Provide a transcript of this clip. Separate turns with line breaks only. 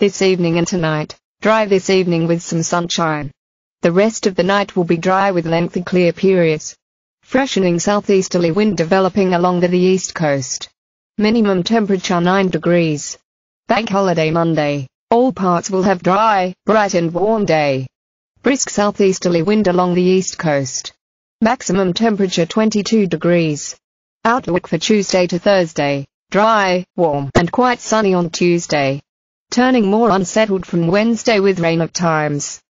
this evening and tonight. Dry this evening with some sunshine. The rest of the night will be dry with lengthy clear periods. Freshening southeasterly wind developing along the, the east coast. Minimum temperature 9 degrees. Bank holiday Monday. All parts will have dry, bright and warm day. Brisk southeasterly wind along the east coast. Maximum temperature 22 degrees. Outlook for Tuesday to Thursday. Dry, warm, and quite sunny on Tuesday. Turning more unsettled from Wednesday with rain at times.